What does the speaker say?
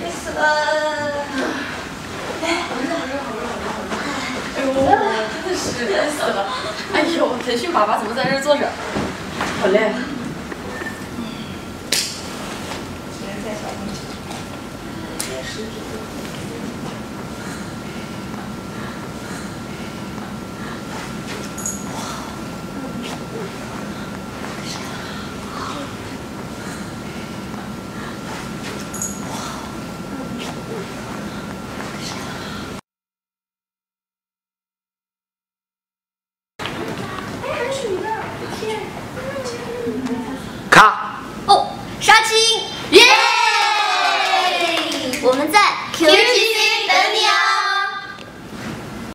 热死了！哎，好，呦，是！腾讯爸爸怎么在这坐着？好。卡。哦杀青。耶！我们在 qq 区等你哦。